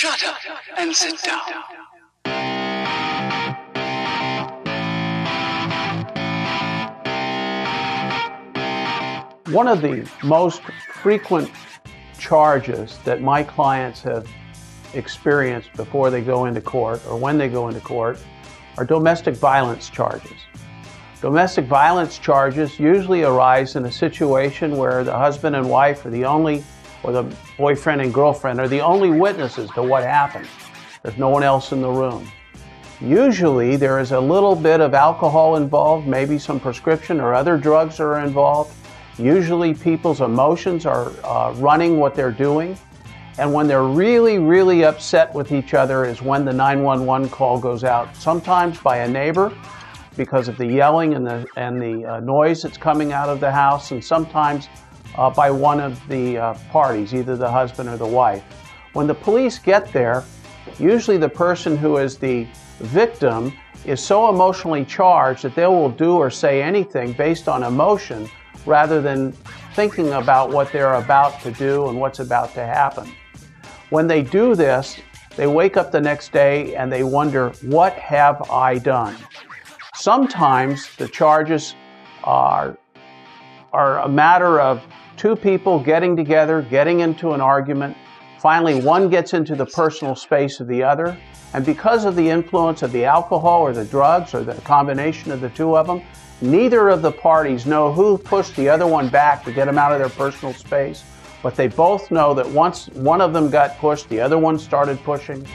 Shut up and sit down. One of the most frequent charges that my clients have experienced before they go into court or when they go into court are domestic violence charges. Domestic violence charges usually arise in a situation where the husband and wife are the only, or the boyfriend and girlfriend are the only witnesses to what happened. There's no one else in the room. Usually there is a little bit of alcohol involved, maybe some prescription or other drugs are involved. Usually people's emotions are uh, running what they're doing. And when they're really, really upset with each other is when the 911 call goes out, sometimes by a neighbor because of the yelling and the, and the uh, noise that's coming out of the house, and sometimes uh, by one of the uh, parties, either the husband or the wife. When the police get there, usually the person who is the victim is so emotionally charged that they will do or say anything based on emotion rather than thinking about what they're about to do and what's about to happen. When they do this, they wake up the next day and they wonder, What have I done? Sometimes the charges are, are a matter of two people getting together, getting into an argument. Finally, one gets into the personal space of the other. And because of the influence of the alcohol or the drugs or the combination of the two of them, neither of the parties know who pushed the other one back to get them out of their personal space. But they both know that once one of them got pushed, the other one started pushing.